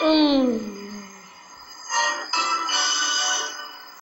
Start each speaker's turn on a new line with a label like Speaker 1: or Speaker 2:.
Speaker 1: 嗯。